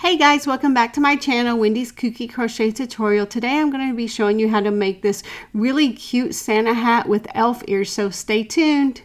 Hey guys, welcome back to my channel, Wendy's Kooky Crochet Tutorial. Today I'm going to be showing you how to make this really cute Santa hat with elf ears, so stay tuned.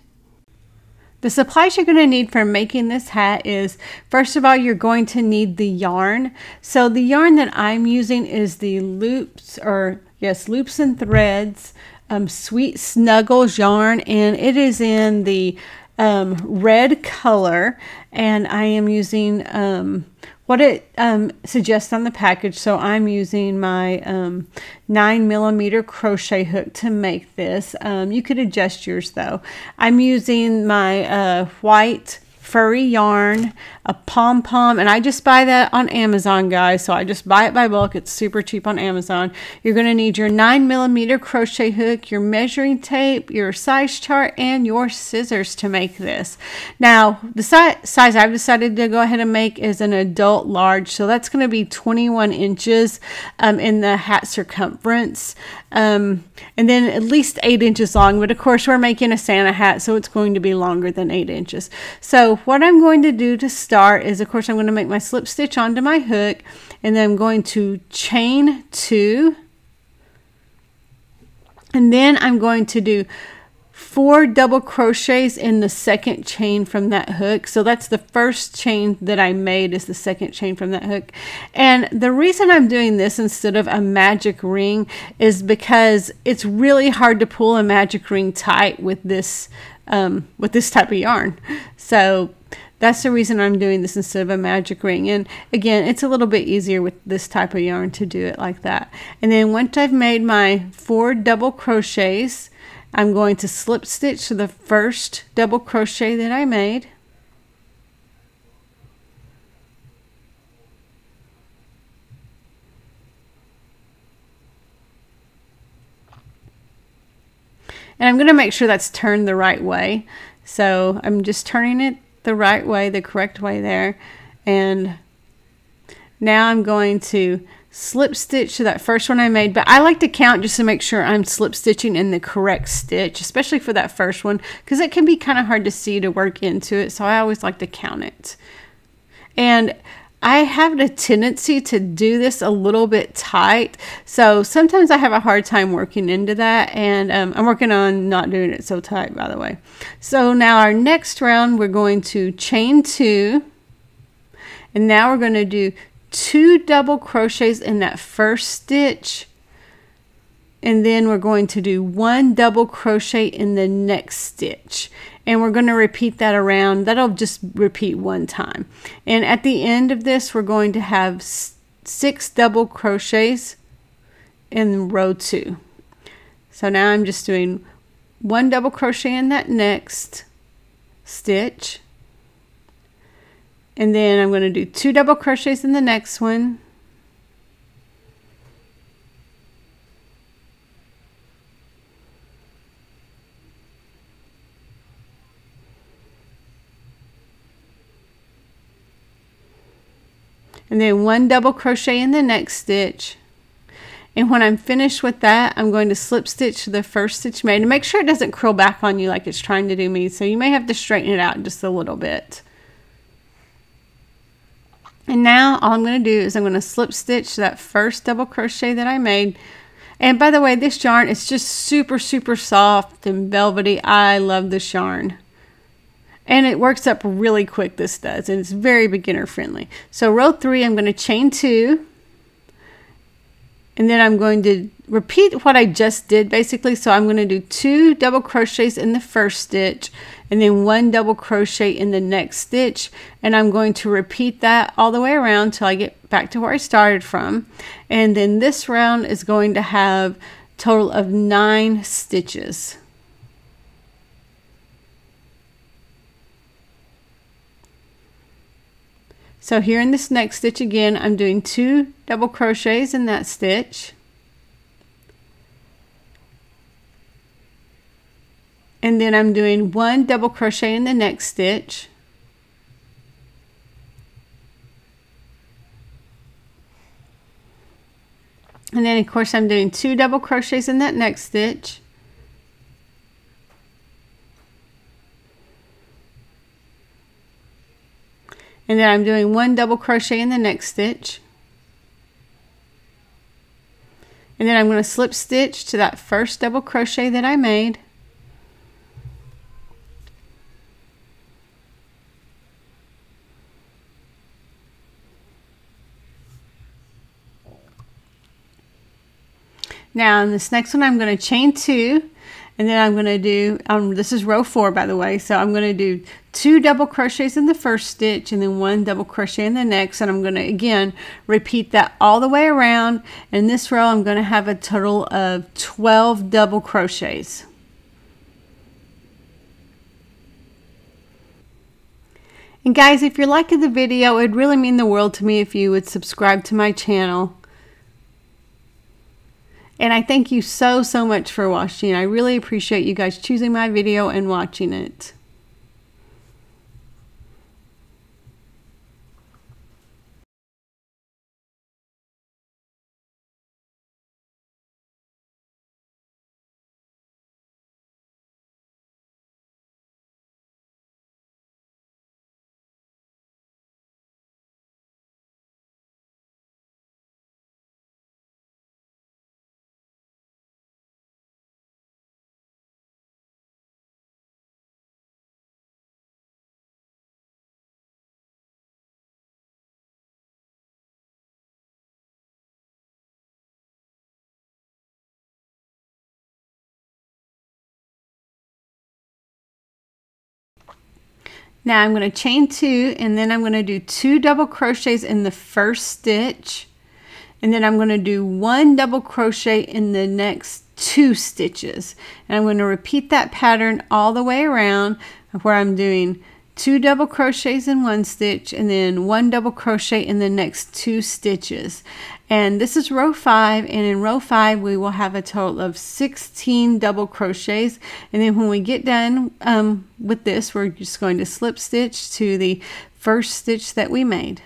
The supplies you're going to need for making this hat is, first of all, you're going to need the yarn. So the yarn that I'm using is the loops, or yes, loops and threads, um, Sweet Snuggles yarn, and it is in the um, red color, and I am using um, what it um, suggests on the package. So I'm using my um, 9 millimeter crochet hook to make this. Um, you could adjust yours though. I'm using my uh, white furry yarn, a pom pom, and I just buy that on Amazon, guys. So I just buy it by bulk. It's super cheap on Amazon. You're going to need your 9 millimeter crochet hook, your measuring tape, your size chart, and your scissors to make this. Now, the si size I've decided to go ahead and make is an adult large. So that's going to be 21 inches um, in the hat circumference. Um, and then at least eight inches long. But of course, we're making a Santa hat, so it's going to be longer than eight inches. So what I'm going to do to is, of course, I'm going to make my slip stitch onto my hook, and then I'm going to chain two, and then I'm going to do four double crochets in the second chain from that hook. So that's the first chain that I made is the second chain from that hook. And the reason I'm doing this instead of a magic ring is because it's really hard to pull a magic ring tight with this um, with this type of yarn. So that's the reason I'm doing this instead of a magic ring. And again, it's a little bit easier with this type of yarn to do it like that. And then once I've made my four double crochets, I'm going to slip stitch the first double crochet that I made. And I'm going to make sure that's turned the right way. So I'm just turning it the right way, the correct way there. And now I'm going to slip stitch to that first one I made, but I like to count just to make sure I'm slip stitching in the correct stitch, especially for that first one, because it can be kind of hard to see to work into it. So I always like to count it. And I have a tendency to do this a little bit tight. So sometimes I have a hard time working into that. And um, I'm working on not doing it so tight, by the way. So now our next round, we're going to chain two. And now we're going to do two double crochets in that first stitch and then we're going to do one double crochet in the next stitch and we're going to repeat that around that'll just repeat one time. And at the end of this we're going to have six double crochets in row two. So now I'm just doing one double crochet in that next stitch. And then I'm going to do two double crochets in the next one and then one double crochet in the next stitch and when I'm finished with that, I'm going to slip stitch the first stitch made and make sure it doesn't curl back on you like it's trying to do me. So you may have to straighten it out just a little bit. And now all I'm going to do is I'm going to slip stitch that first double crochet that I made. And by the way, this yarn is just super, super soft and velvety. I love this yarn. And it works up really quick, this does. And it's very beginner friendly. So row three, I'm going to chain two. And then I'm going to repeat what I just did basically. So I'm going to do two double crochets in the first stitch and then one double crochet in the next stitch and I'm going to repeat that all the way around till I get back to where I started from and then this round is going to have total of nine stitches so here in this next stitch again I'm doing two double crochets in that stitch. And then I'm doing one double crochet in the next stitch. And then of course I'm doing two double crochets in that next stitch and then I'm doing one double crochet in the next stitch. And then I'm going to slip stitch to that first double crochet that I made. Now in this next one I'm going to chain two and then I'm going to do, um, this is row four by the way, so I'm going to do two double crochets in the first stitch and then one double crochet in the next and I'm going to again repeat that all the way around. In this row I'm going to have a total of 12 double crochets. And guys, if you're liking the video, it would really mean the world to me if you would subscribe to my channel. And I thank you so, so much for watching. I really appreciate you guys choosing my video and watching it. Now I'm going to chain two and then I'm going to do two double crochets in the first stitch and then I'm going to do one double crochet in the next two stitches. And I'm going to repeat that pattern all the way around where I'm doing two double crochets in one stitch and then one double crochet in the next two stitches. And this is row five and in row five we will have a total of 16 double crochets. And then when we get done um, with this we're just going to slip stitch to the first stitch that we made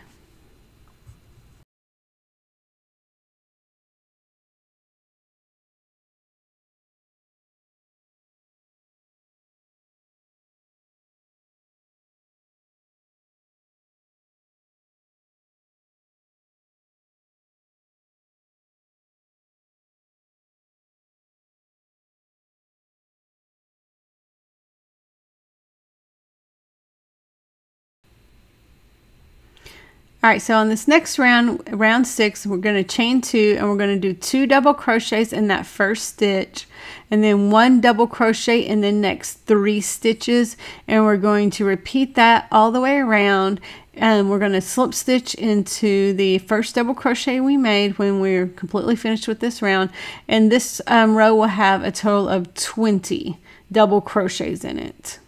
All right, so on this next round, round six, we're going to chain two and we're going to do two double crochets in that first stitch and then one double crochet in the next three stitches. And we're going to repeat that all the way around and we're going to slip stitch into the first double crochet we made when we're completely finished with this round. And this um, row will have a total of 20 double crochets in it.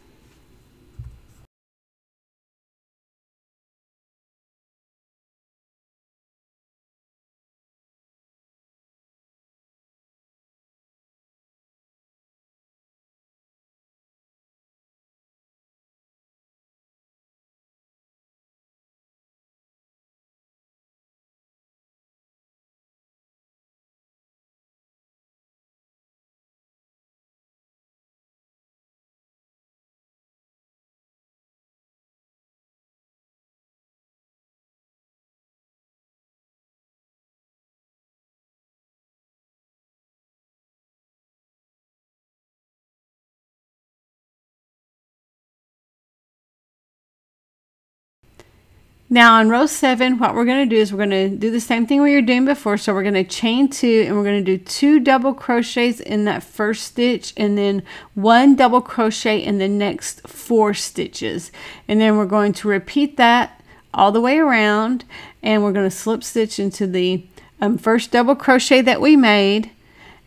Now on row seven, what we're going to do is we're going to do the same thing we were doing before. So we're going to chain two and we're going to do two double crochets in that first stitch and then one double crochet in the next four stitches. And then we're going to repeat that all the way around and we're going to slip stitch into the um, first double crochet that we made.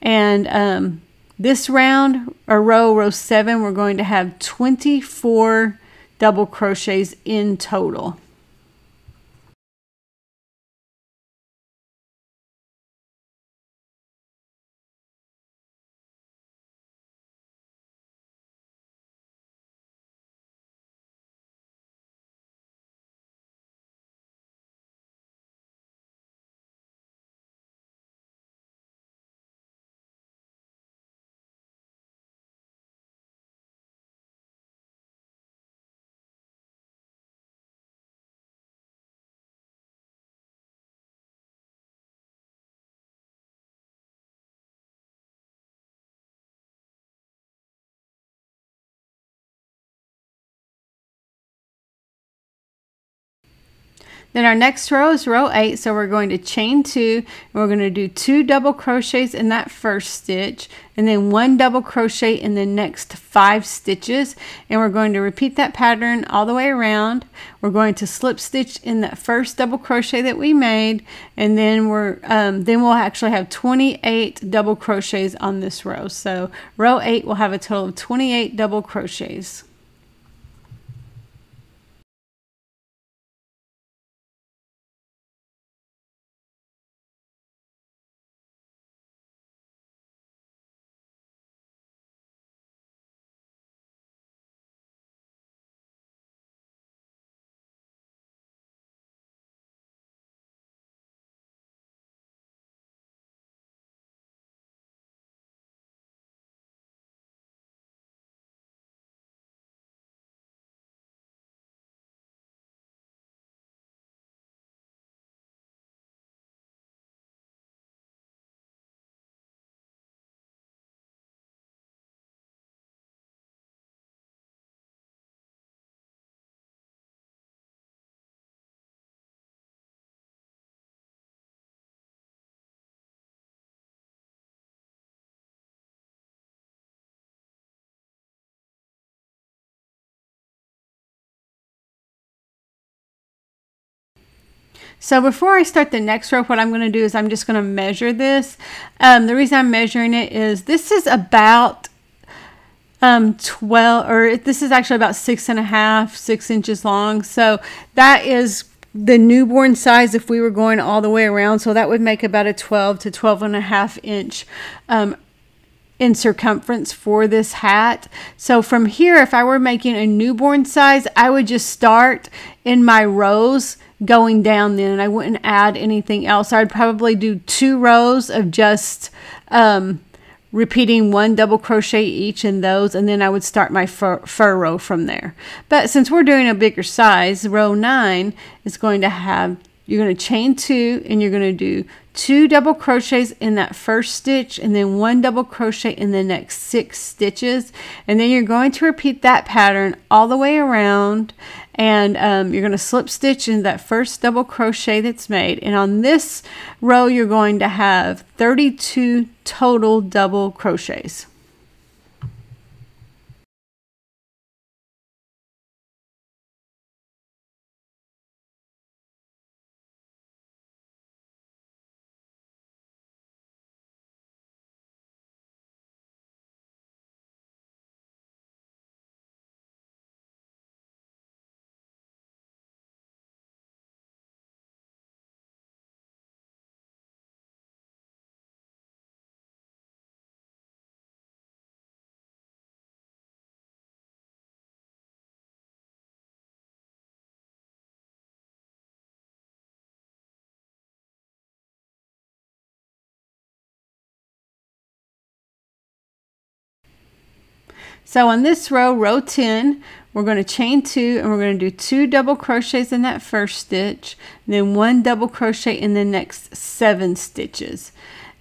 And um, this round or row, row seven, we're going to have 24 double crochets in total. Then our next row is row 8, so we're going to chain 2, and we're going to do 2 double crochets in that first stitch, and then 1 double crochet in the next 5 stitches, and we're going to repeat that pattern all the way around. We're going to slip stitch in that first double crochet that we made, and then we're um, then we'll actually have 28 double crochets on this row. So row 8 will have a total of 28 double crochets. So before I start the next row, what I'm going to do is I'm just going to measure this. Um, the reason I'm measuring it is this is about um, 12, or this is actually about six and a half, six inches long. So that is the newborn size if we were going all the way around. So that would make about a 12 to 12 and a half inch um, in circumference for this hat. So from here, if I were making a newborn size, I would just start in my rows going down then and I wouldn't add anything else. I'd probably do two rows of just um, repeating one double crochet each in those and then I would start my fur, fur row from there. But since we're doing a bigger size, row 9 is going to have, you're going to chain 2 and you're going to do two double crochets in that first stitch and then one double crochet in the next six stitches and then you're going to repeat that pattern all the way around and um, you're going to slip stitch in that first double crochet that's made. And on this row you're going to have 32 total double crochets So on this row, row 10, we're going to chain two and we're going to do two double crochets in that first stitch, then one double crochet in the next seven stitches.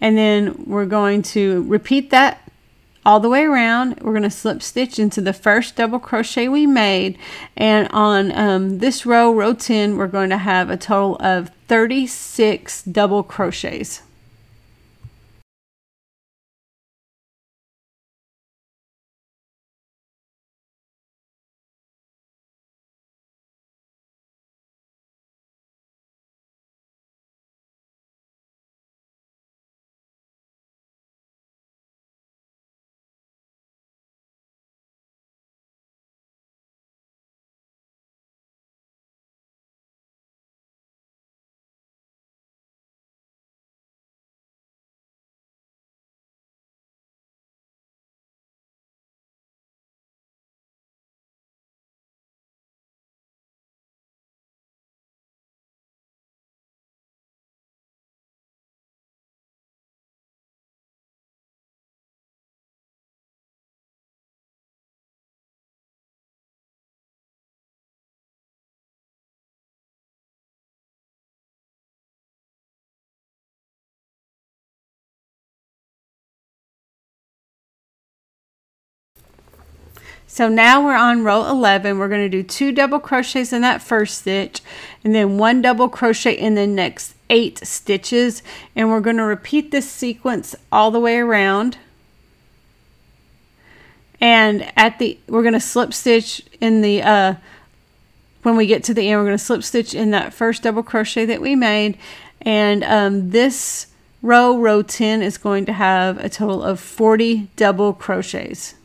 And then we're going to repeat that all the way around. We're going to slip stitch into the first double crochet we made. And on um, this row, row 10, we're going to have a total of 36 double crochets. So now we're on row 11. We're going to do two double crochets in that first stitch and then one double crochet in the next eight stitches. And we're going to repeat this sequence all the way around. And at the, we're going to slip stitch in the, uh, when we get to the end, we're going to slip stitch in that first double crochet that we made. And um, this row, row 10, is going to have a total of 40 double crochets.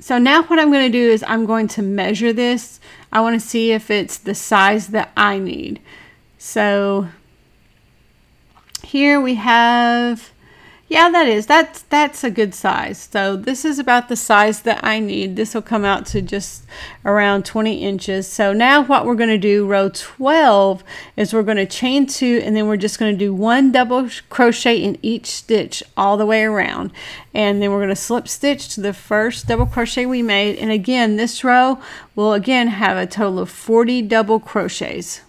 So now what I'm going to do is I'm going to measure this. I want to see if it's the size that I need. So here we have yeah, that is. That's that's a good size. So this is about the size that I need. This will come out to just around 20 inches. So now what we're going to do, row 12, is we're going to chain two and then we're just going to do one double crochet in each stitch all the way around. And then we're going to slip stitch to the first double crochet we made. And again, this row will again have a total of 40 double crochets.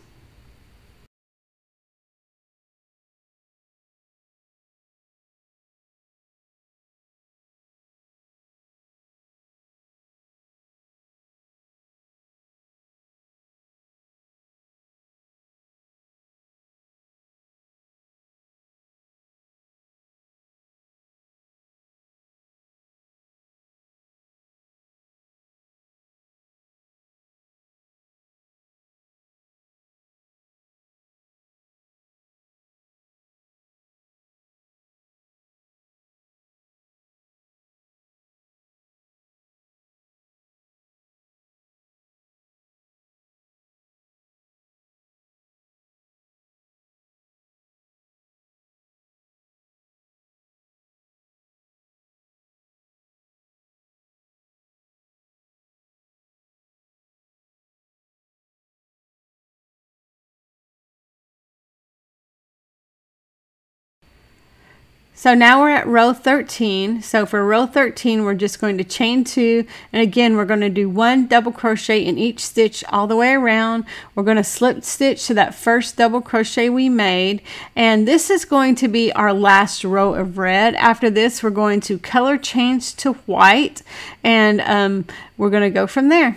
So now we're at row 13. So for row 13, we're just going to chain two. And again, we're going to do one double crochet in each stitch all the way around. We're going to slip stitch to that first double crochet we made. And this is going to be our last row of red. After this, we're going to color change to white. And um, we're going to go from there.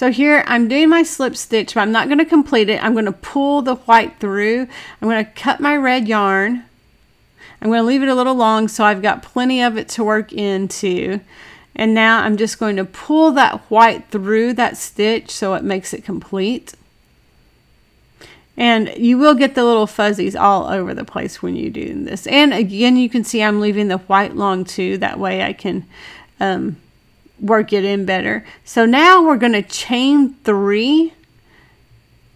So here I'm doing my slip stitch, but I'm not going to complete it. I'm going to pull the white through. I'm going to cut my red yarn. I'm going to leave it a little long so I've got plenty of it to work into. And now I'm just going to pull that white through that stitch so it makes it complete. And you will get the little fuzzies all over the place when you do this. And again, you can see I'm leaving the white long too. That way I can um, work it in better. So now we're going to chain three.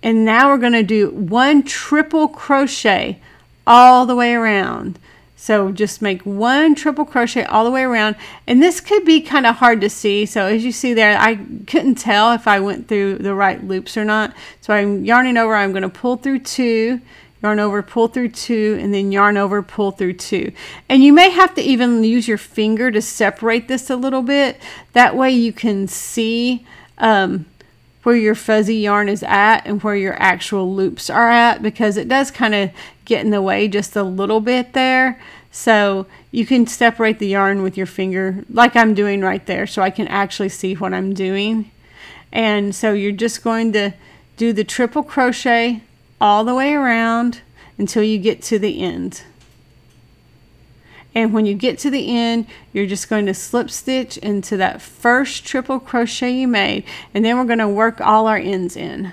And now we're going to do one triple crochet all the way around. So just make one triple crochet all the way around. And this could be kind of hard to see. So as you see there, I couldn't tell if I went through the right loops or not. So I'm yarning over, I'm going to pull through two, yarn over, pull through two, and then yarn over, pull through two. And you may have to even use your finger to separate this a little bit. That way you can see um, where your fuzzy yarn is at and where your actual loops are at because it does kind of get in the way just a little bit there. So you can separate the yarn with your finger like I'm doing right there so I can actually see what I'm doing. And so you're just going to do the triple crochet all the way around until you get to the end. And when you get to the end, you're just going to slip stitch into that first triple crochet you made. And then we're going to work all our ends in.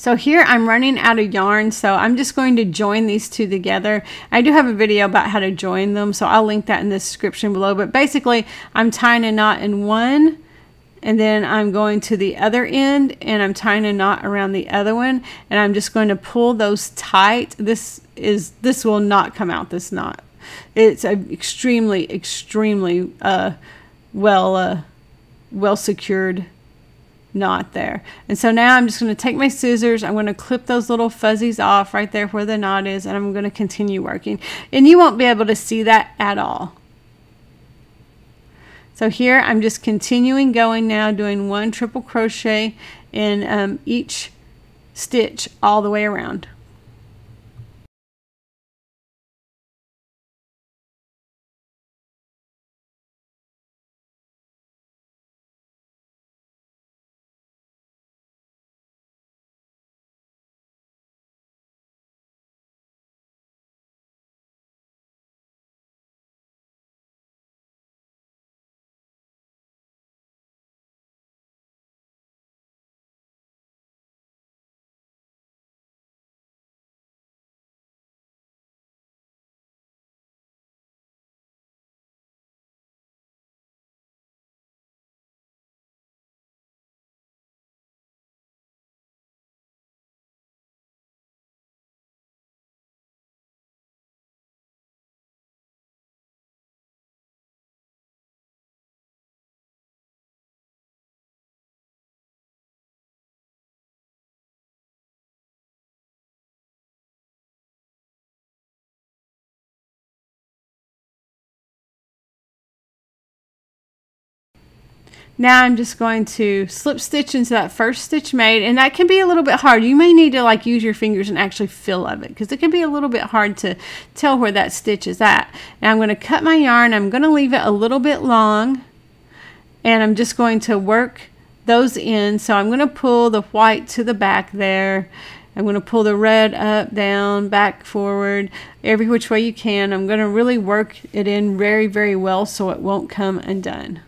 So here I'm running out of yarn, so I'm just going to join these two together. I do have a video about how to join them, so I'll link that in the description below. But basically, I'm tying a knot in one, and then I'm going to the other end, and I'm tying a knot around the other one, and I'm just going to pull those tight. This is this will not come out, this knot. It's extremely, extremely uh, well, uh, well secured knot there. And so now I'm just going to take my scissors, I'm going to clip those little fuzzies off right there where the knot is, and I'm going to continue working. And you won't be able to see that at all. So here I'm just continuing going now, doing one triple crochet in um, each stitch all the way around. Now I'm just going to slip stitch into that first stitch made and that can be a little bit hard. You may need to like use your fingers and actually feel of it because it can be a little bit hard to tell where that stitch is at. Now I'm going to cut my yarn. I'm going to leave it a little bit long and I'm just going to work those in. So I'm going to pull the white to the back there. I'm going to pull the red up, down, back, forward, every which way you can. I'm going to really work it in very, very well so it won't come undone.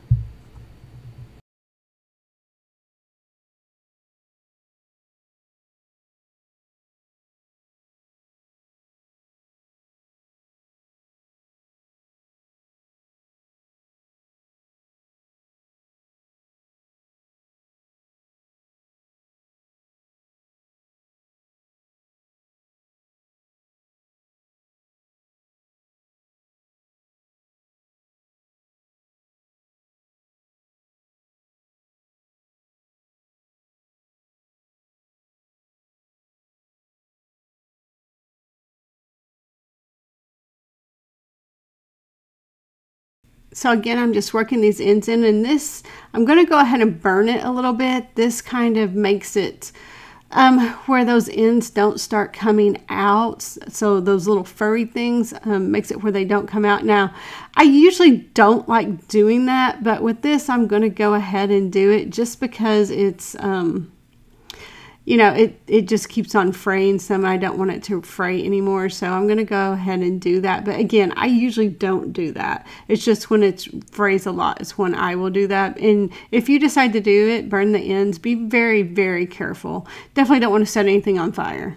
So again, I'm just working these ends in and this, I'm going to go ahead and burn it a little bit. This kind of makes it um, where those ends don't start coming out. So those little furry things um, makes it where they don't come out. Now, I usually don't like doing that, but with this, I'm going to go ahead and do it just because it's, um, you know, it, it just keeps on fraying some. I don't want it to fray anymore. So I'm going to go ahead and do that. But again, I usually don't do that. It's just when it's frays a lot is when I will do that. And if you decide to do it, burn the ends, be very, very careful. Definitely don't want to set anything on fire.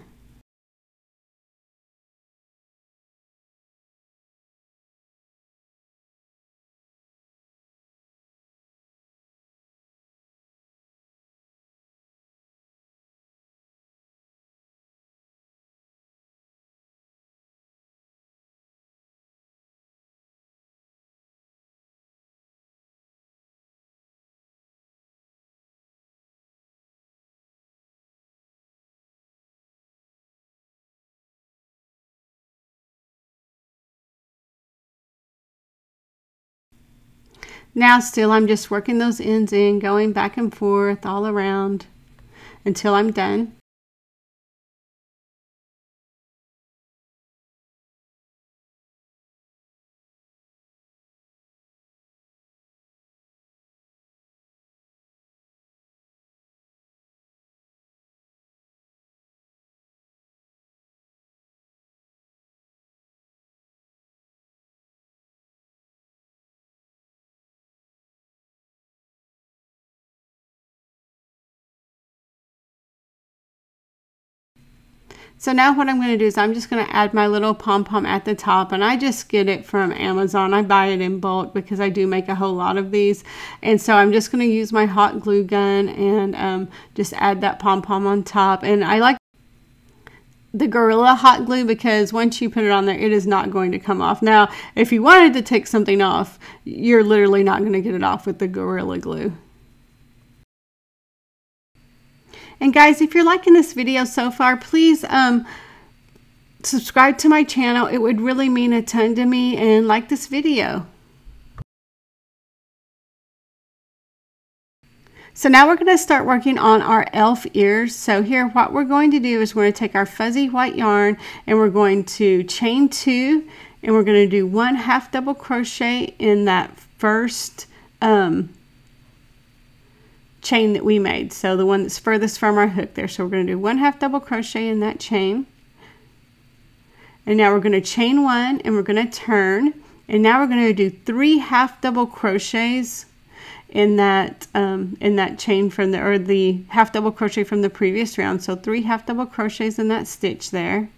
Now still I'm just working those ends in, going back and forth all around until I'm done. So now what I'm going to do is I'm just going to add my little pom-pom at the top and I just get it from Amazon. I buy it in bulk because I do make a whole lot of these. And so I'm just going to use my hot glue gun and um, just add that pom-pom on top. And I like the Gorilla Hot Glue because once you put it on there, it is not going to come off. Now, if you wanted to take something off, you're literally not going to get it off with the Gorilla Glue. And guys, if you're liking this video so far, please um, subscribe to my channel. It would really mean a ton to me and like this video. So now we're going to start working on our elf ears. So here what we're going to do is we're going to take our fuzzy white yarn and we're going to chain two and we're going to do one half double crochet in that first um, chain that we made. So the one that's furthest from our hook there. So we're going to do one half double crochet in that chain. And now we're going to chain one and we're going to turn. And now we're going to do three half double crochets in that um, in that chain from the or the half double crochet from the previous round. So three half double crochets in that stitch there.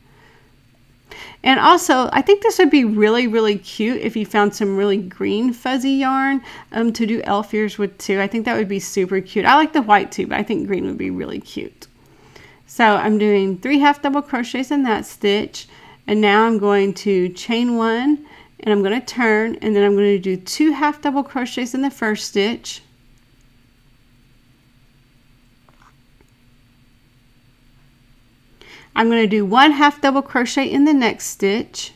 And also, I think this would be really, really cute if you found some really green fuzzy yarn um, to do elf ears with too. I think that would be super cute. I like the white too, but I think green would be really cute. So I'm doing three half double crochets in that stitch. And now I'm going to chain one and I'm going to turn and then I'm going to do two half double crochets in the first stitch. I'm going to do one half double crochet in the next stitch.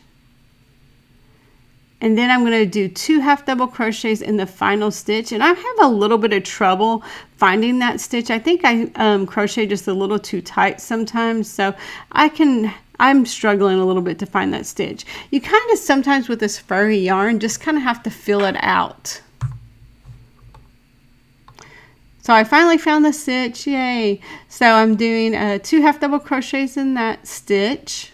And then I'm going to do two half double crochets in the final stitch. And I have a little bit of trouble finding that stitch. I think I um, crochet just a little too tight sometimes. So I can I'm struggling a little bit to find that stitch. You kind of sometimes with this furry yarn just kind of have to fill it out so I finally found the stitch yay so I'm doing uh, two half double crochets in that stitch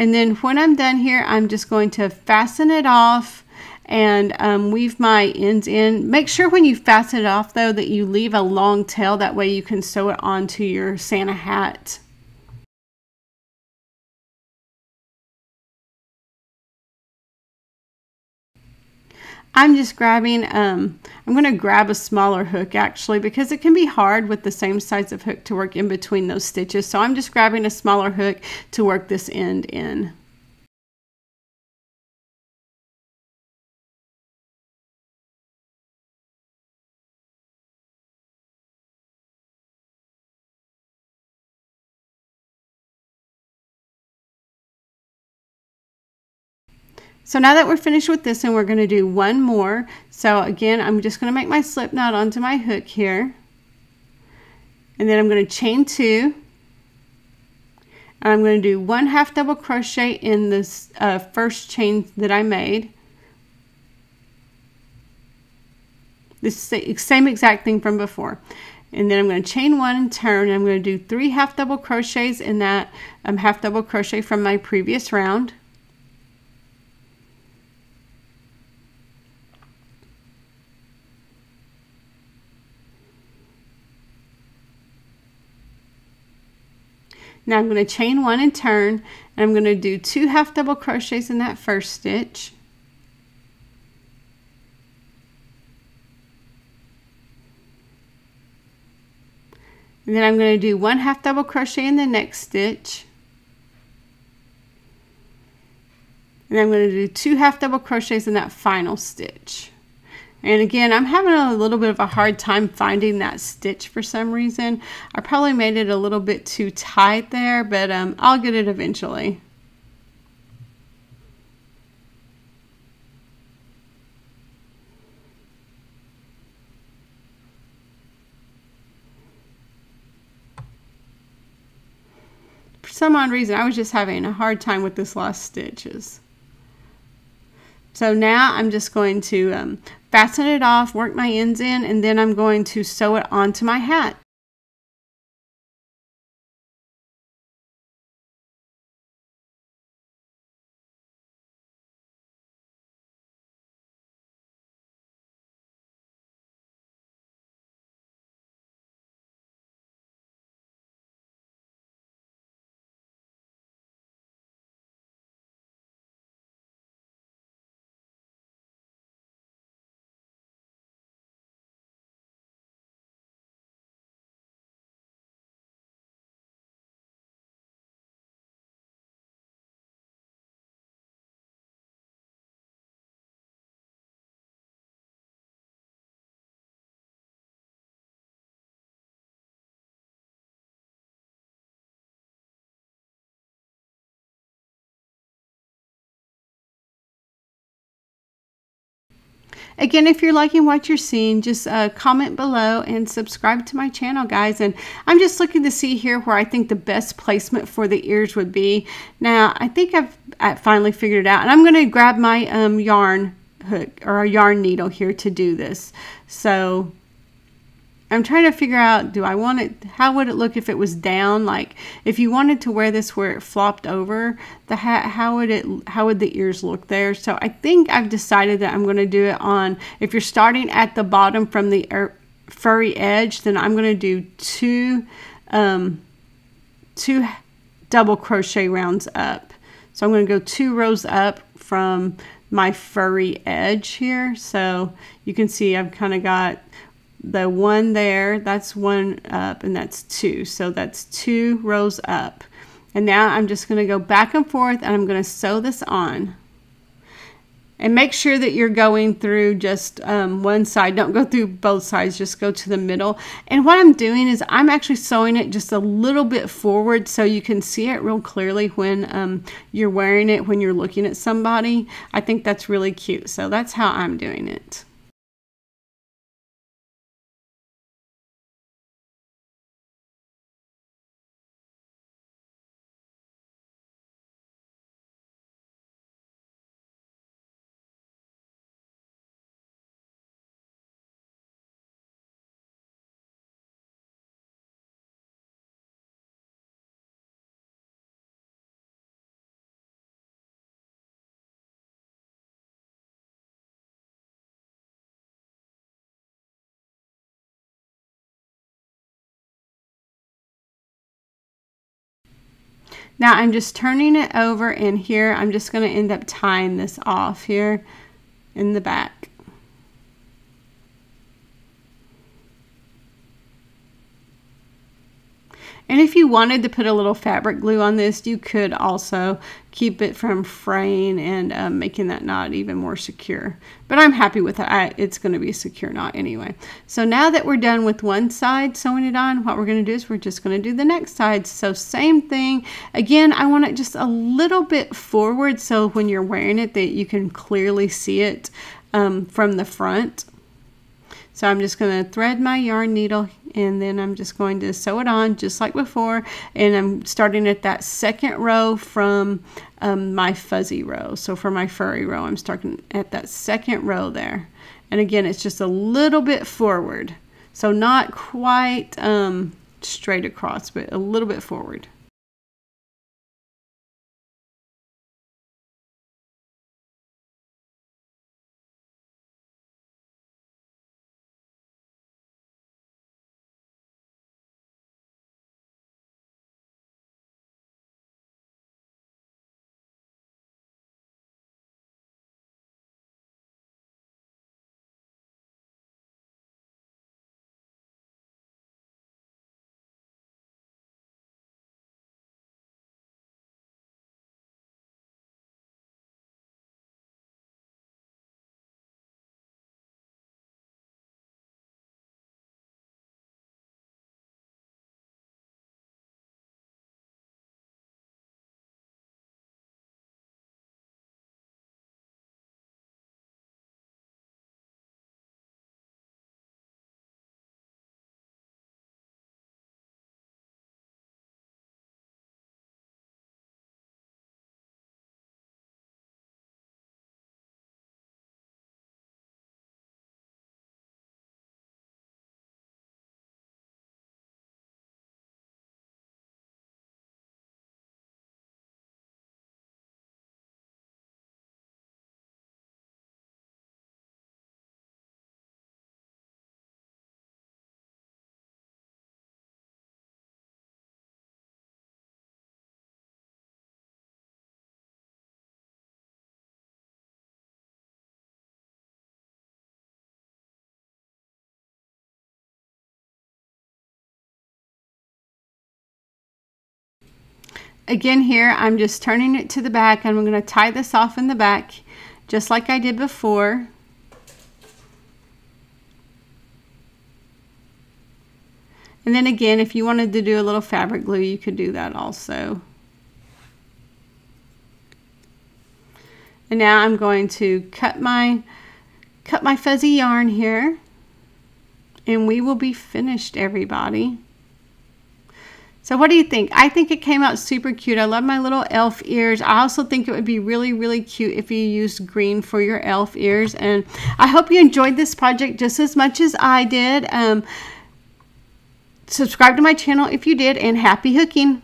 and then when I'm done here, I'm just going to fasten it off and um, weave my ends in. Make sure when you fasten it off though that you leave a long tail. That way you can sew it onto your Santa hat. I'm just grabbing, um, I'm going to grab a smaller hook actually because it can be hard with the same size of hook to work in between those stitches. So I'm just grabbing a smaller hook to work this end in. So now that we're finished with this and we're going to do one more. So again, I'm just going to make my slip knot onto my hook here. And then I'm going to chain two. And I'm going to do one half double crochet in this uh, first chain that I made. This same exact thing from before. And then I'm going to chain one and turn. And I'm going to do three half double crochets in that um, half double crochet from my previous round. Now I'm going to chain one and turn and I'm going to do two half double crochets in that first stitch. And then I'm going to do one half double crochet in the next stitch. And I'm going to do two half double crochets in that final stitch. And again, I'm having a little bit of a hard time finding that stitch for some reason. I probably made it a little bit too tight there, but um, I'll get it eventually. For some odd reason, I was just having a hard time with this last stitches. So now I'm just going to um, fasten it off, work my ends in, and then I'm going to sew it onto my hat. Again, if you're liking what you're seeing, just uh, comment below and subscribe to my channel, guys. And I'm just looking to see here where I think the best placement for the ears would be. Now, I think I've, I've finally figured it out. And I'm going to grab my um, yarn hook or a yarn needle here to do this. So I'm trying to figure out, do I want it, how would it look if it was down? Like if you wanted to wear this where it flopped over the hat, how would it, how would the ears look there? So I think I've decided that I'm going to do it on, if you're starting at the bottom from the furry edge, then I'm going to do two, um, two double crochet rounds up. So I'm going to go two rows up from my furry edge here. So you can see I've kind of got the one there, that's one up and that's two. So that's two rows up. And now I'm just going to go back and forth and I'm going to sew this on. And make sure that you're going through just um, one side. Don't go through both sides, just go to the middle. And what I'm doing is I'm actually sewing it just a little bit forward so you can see it real clearly when um, you're wearing it, when you're looking at somebody. I think that's really cute. So that's how I'm doing it. Now I'm just turning it over and here I'm just going to end up tying this off here in the back. And if you wanted to put a little fabric glue on this, you could also keep it from fraying and um, making that knot even more secure. But I'm happy with it. I, it's going to be a secure knot anyway. So now that we're done with one side sewing it on, what we're going to do is we're just going to do the next side. So same thing. Again, I want it just a little bit forward so when you're wearing it that you can clearly see it um, from the front. So I'm just going to thread my yarn needle and then I'm just going to sew it on just like before. And I'm starting at that second row from um, my fuzzy row. So for my furry row I'm starting at that second row there. And again it's just a little bit forward. So not quite um, straight across but a little bit forward Again here, I'm just turning it to the back and I'm going to tie this off in the back just like I did before. And then again, if you wanted to do a little fabric glue, you could do that also. And now I'm going to cut my cut my fuzzy yarn here and we will be finished everybody. So what do you think? I think it came out super cute. I love my little elf ears. I also think it would be really, really cute if you used green for your elf ears. And I hope you enjoyed this project just as much as I did. Um, subscribe to my channel if you did and happy hooking.